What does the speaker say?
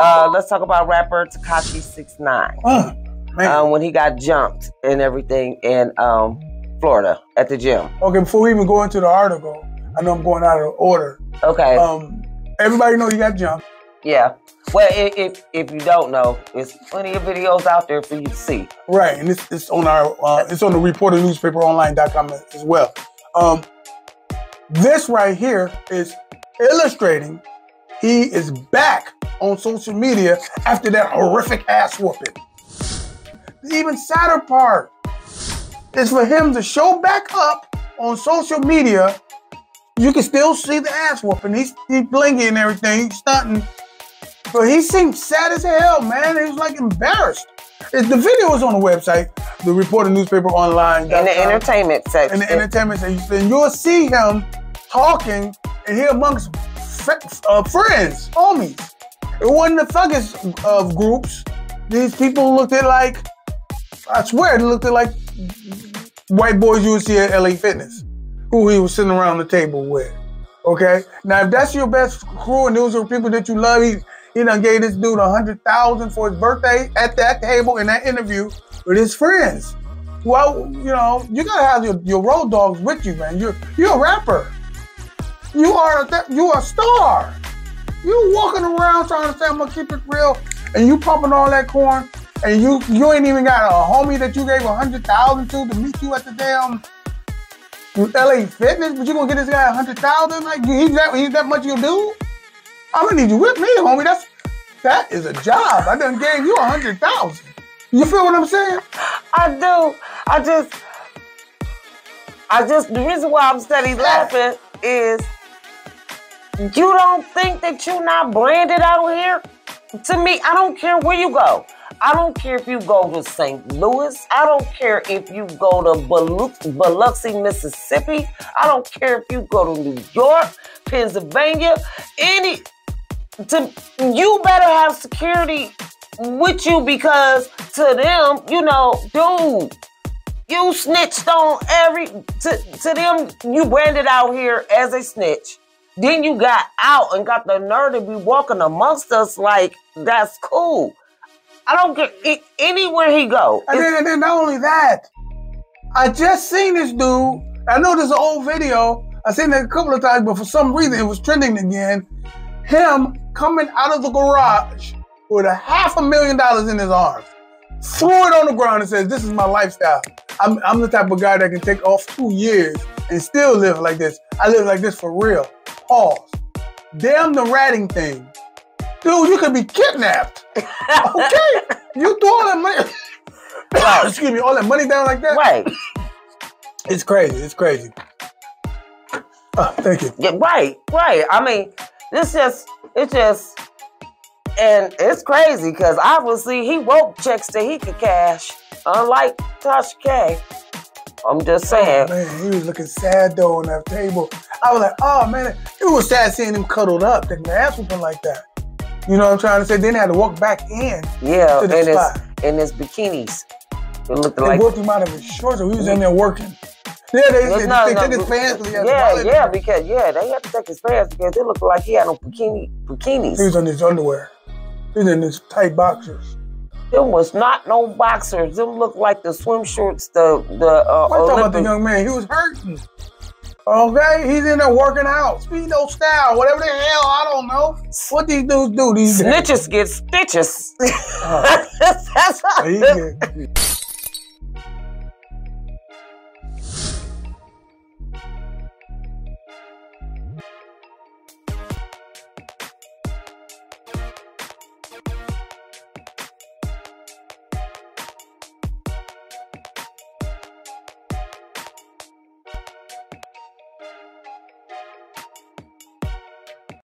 Uh, let's talk about rapper Tekashi Six Nine. Man. Um, when he got jumped and everything in um, Florida at the gym. okay, before we even go into the article, I know I'm going out of order. Okay. Um, everybody know you got jumped. Yeah. Well, if if you don't know, there's plenty of videos out there for you to see. Right, and it's, it's on our uh, it's on the reporter newspaperonline.com as well. Um, this right here is illustrating he is back on social media after that horrific ass whooping. The even sadder part is for him to show back up on social media. You can still see the ass whooping. He's he's blinking and everything, he's stunting. But he seemed sad as hell, man. He was like embarrassed. The video is on the website, the reporter newspaper online. In the entertainment section. in the entertainment section, and you'll see him talking and he amongst uh, friends, homies. It wasn't the thuggest of groups. These people looked at like, I swear, they looked at like white boys you would see at LA Fitness, who he was sitting around the table with. Okay? Now, if that's your best crew and those are people that you love, he, he done gave this dude a hundred thousand for his birthday at that table in that interview with his friends. Well, you know, you gotta have your, your road dogs with you, man. You're you're a rapper. You are a, you are a star. You walking around trying to say I'm gonna keep it real, and you pumping all that corn, and you you ain't even got a homie that you gave a hundred thousand to to meet you at the damn LA Fitness, but you gonna get this guy a hundred thousand? Like he's that he's that much you do? I'm gonna need you with me, homie. That's that is a job. I done gave you a hundred thousand. You feel what I'm saying? I do. I just, I just, the reason why I'm steady laughing is you don't think that you're not branded out here? To me, I don't care where you go. I don't care if you go to St. Louis. I don't care if you go to Biloxi, Biloxi, Mississippi. I don't care if you go to New York, Pennsylvania, any. To, you better have security with you because to them, you know, dude, you snitched on every to, to them, you branded out here as a snitch. Then you got out and got the nerve to be walking amongst us like that's cool. I don't get a- anywhere he go. And then, and then not only that, I just seen this dude. I know this is an old video. I seen it a couple of times, but for some reason it was trending again. Him coming out of the garage with a half a million dollars in his arms, threw it on the ground and says, "This is my lifestyle. I'm, I'm the type of guy that can take off two years and still live like this. I live like this for real." Pause. Damn the ratting thing, dude. You could be kidnapped. okay, you threw all that money. Right. Excuse me, all that money down like that. right, It's crazy. It's crazy. Oh, thank you. yeah, right, right. I mean, this just it's just and it's crazy because obviously he wrote checks that he could cash, unlike Tasha K. I'm just oh, saying. Man, he was looking sad though on that table. I was like, oh man, it was sad seeing him cuddled up, taking the ass whooping like that. You know what I'm trying to say? Then they had to walk back in. Yeah, to and the his spot. and his bikinis. It looked They like whooped him out of his shorts, so he was mm-hmm. in there working. Yeah, they, they, no, they no, took his pants yeah, yeah, because yeah, they had to take his pants because it looked like he had no bikini bikinis. He was in his underwear. He was in his tight boxers. Them was not no boxers. Them looked like the swim shorts. The the uh, I'm talking about the young man. He was hurting. Okay, he's in there working out, speedo style, whatever the hell. I don't know what these dudes do these days. snitches get stitches. Oh. That's how